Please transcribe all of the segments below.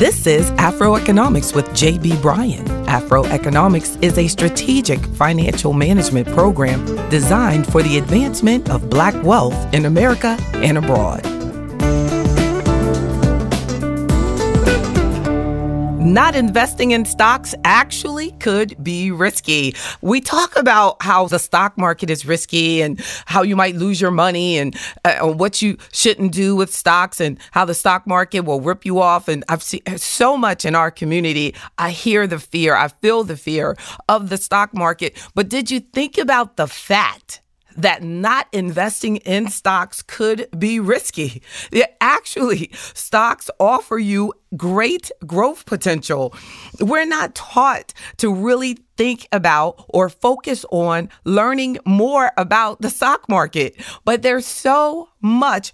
This is Afroeconomics with JB Bryan. Afroeconomics is a strategic financial management program designed for the advancement of black wealth in America and abroad. Not investing in stocks actually could be risky. We talk about how the stock market is risky and how you might lose your money and uh, what you shouldn't do with stocks and how the stock market will rip you off. And I've seen so much in our community. I hear the fear, I feel the fear of the stock market. But did you think about the fact? that not investing in stocks could be risky. Actually, stocks offer you great growth potential. We're not taught to really think about or focus on learning more about the stock market, but there's so much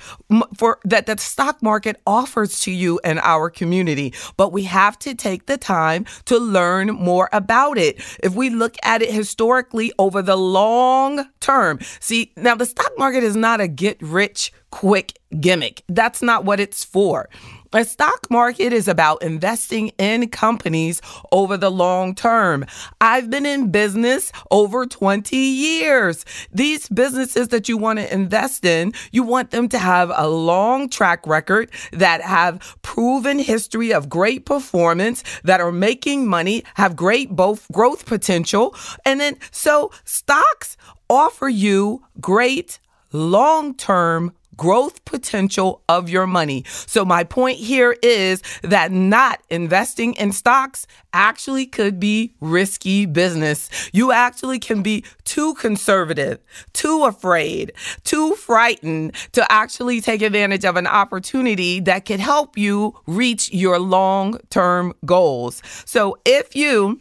for that the stock market offers to you and our community, but we have to take the time to learn more about it. If we look at it historically over the long term, see, now the stock market is not a get rich quick gimmick. That's not what it's for. A stock market is about investing in companies over the long term. I've been in business over 20 years. These businesses that you want to invest in, you want them to have a long track record that have proven history of great performance, that are making money, have great both growth potential. And then so stocks offer you great long term growth potential of your money. So, my point here is that not investing in stocks actually could be risky business. You actually can be too conservative, too afraid, too frightened to actually take advantage of an opportunity that could help you reach your long term goals. So, if you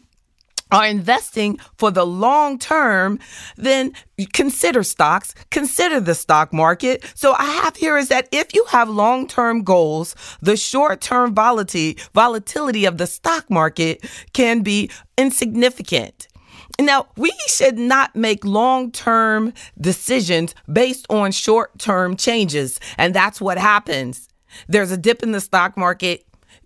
are investing for the long term, then consider stocks, consider the stock market. So I have here is that if you have long-term goals, the short-term volatility volatility of the stock market can be insignificant. Now, we should not make long term decisions based on short term changes. And that's what happens. There's a dip in the stock market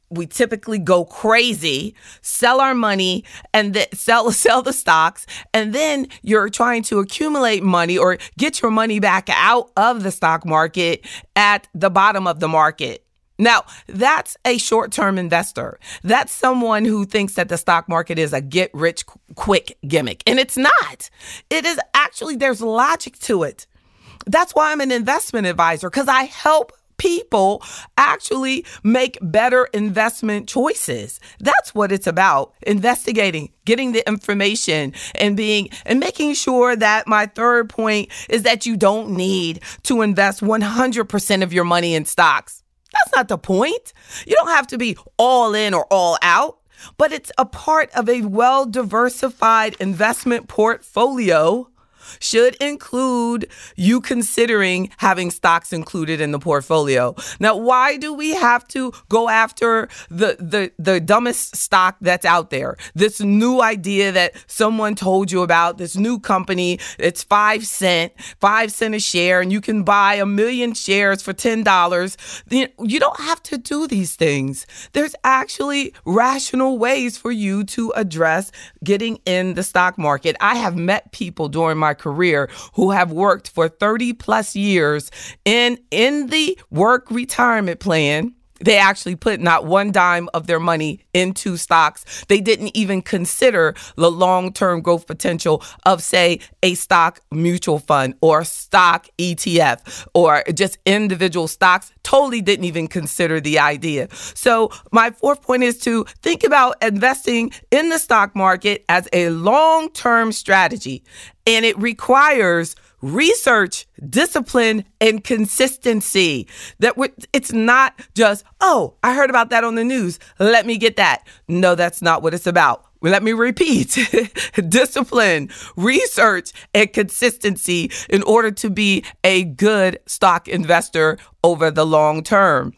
we typically go crazy, sell our money and then sell sell the stocks and then you're trying to accumulate money or get your money back out of the stock market at the bottom of the market. Now, that's a short term investor. That's someone who thinks that the stock market is a get rich quick gimmick. And it's not. It is actually, there's logic to it. That's why I'm an investment advisor because I help people actually make better investment choices. That's what it's about. Investigating, getting the information and being and making sure that my third point is that you don't need to invest 100% of your money in stocks. That's not the point. You don't have to be all in or all out but it's a part of a well diversified investment portfolio should include you considering having stocks included in the portfolio. Now, why do we have to go after the the the dumbest stock that's out there? This new idea that someone told you about, this new company, it's 5 cent, 5 cent a share and you can buy a million shares for $10. You don't have to do these things. There's actually rational ways for you to address getting in the stock market. I have met people during my career who have worked for 30 plus years in in the work retirement plan they actually put not one dime of their money into stocks. They didn't even consider the long term growth potential of, say, a stock mutual fund or stock ETF or just individual stocks. Totally didn't even consider the idea. So, my fourth point is to think about investing in the stock market as a long term strategy. And it requires research, discipline, and consistency. That it's not just, oh, I heard about that on the news. Let me get that. No, that's not what it's about. Let me repeat discipline, research, and consistency in order to be a good stock investor over the long term.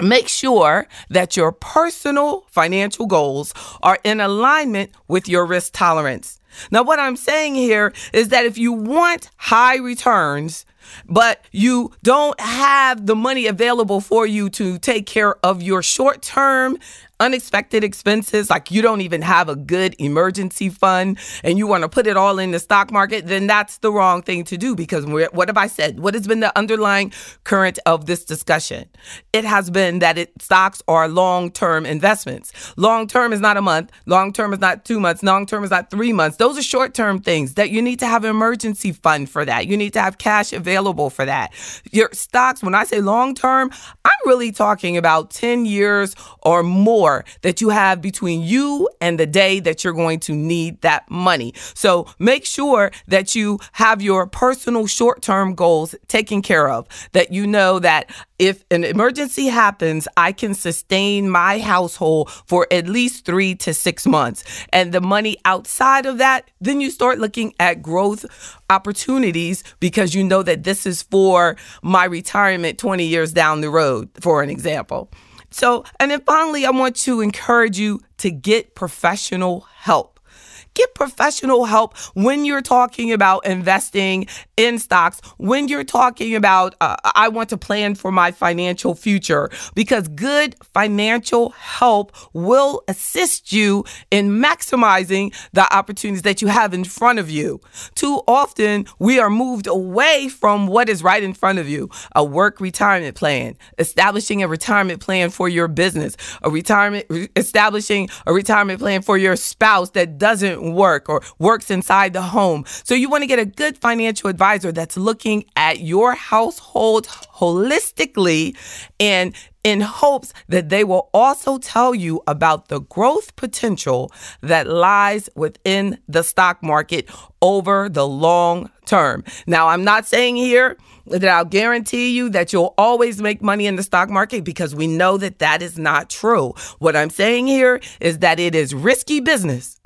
Make sure that your personal financial goals are in alignment with your risk tolerance. Now, what I'm saying here is that if you want high returns, but you don't have the money available for you to take care of your short term unexpected expenses, like you don't even have a good emergency fund and you want to put it all in the stock market, then that's the wrong thing to do because what have I said? What has been the underlying current of this discussion? It has been that it, stocks are long term investments. Long term is not a month, long term is not two months, long term is not three months. Those are short term things that you need to have an emergency fund for that. You need to have cash available for that. Your stocks, when I say long term, I'm really talking about 10 years or more that you have between you and the day that you're going to need that money. So make sure that you have your personal short term goals taken care of, that you know that if an emergency happens, I can sustain my household for at least three to six months. And the money outside of that, then you start looking at growth opportunities because you know that this is for my retirement 20 years down the road, for an example. So, and then finally, I want to encourage you to get professional help. Get professional help when you're talking about investing in stocks, when you're talking about, uh, I want to plan for my financial future, because good financial help will assist you in maximizing the opportunities that you have in front of you. Too often, we are moved away from what is right in front of you a work retirement plan, establishing a retirement plan for your business, a retirement, establishing a retirement plan for your spouse that doesn't work or works inside the home. So you want to get a good financial advisor that's looking at your household holistically and in hopes that they will also tell you about the growth potential that lies within the stock market over the long term. Now, I'm not saying here that I'll guarantee you that you'll always make money in the stock market because we know that that is not true. What I'm saying here is that it is risky business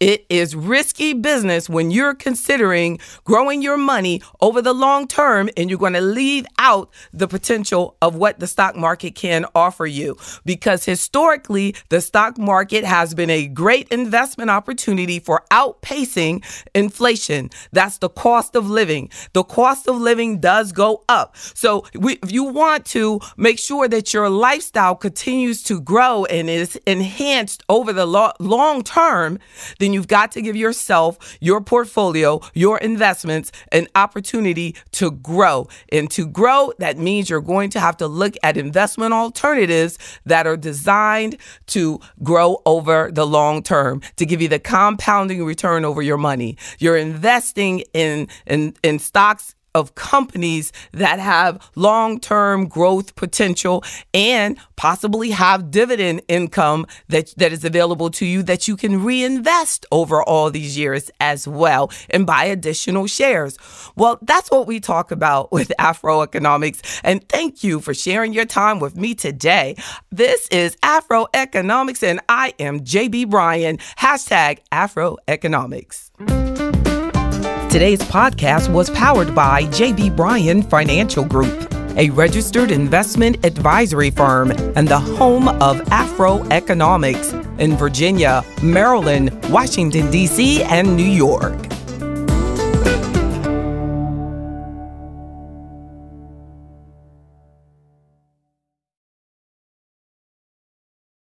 it is risky business when you're considering growing your money over the long term and you're going to leave out the potential of what the stock market can offer you. Because historically, the stock market has been a great investment opportunity for outpacing inflation. That's the cost of living. The cost of living does go up. So we, if you want to make sure that your lifestyle continues to grow and is enhanced over the lo- long term, then you've got to give yourself, your portfolio, your investments an opportunity to grow. And to grow, that means you're going to have to look at investment alternatives that are designed to grow over the long term, to give you the compounding return over your money. You're investing in, in, in stocks of companies that have long term growth potential and possibly have dividend income that, that is available to you that you can reinvest over all these years as well and buy additional shares. Well, that's what we talk about with Afro Economics. And thank you for sharing your time with me today. This is Afro Economics, and I am JB Bryan, hashtag Afro Economics. Today's podcast was powered by JB Bryan Financial Group, a registered investment advisory firm and the home of Afro Economics in Virginia, Maryland, Washington, D.C., and New York.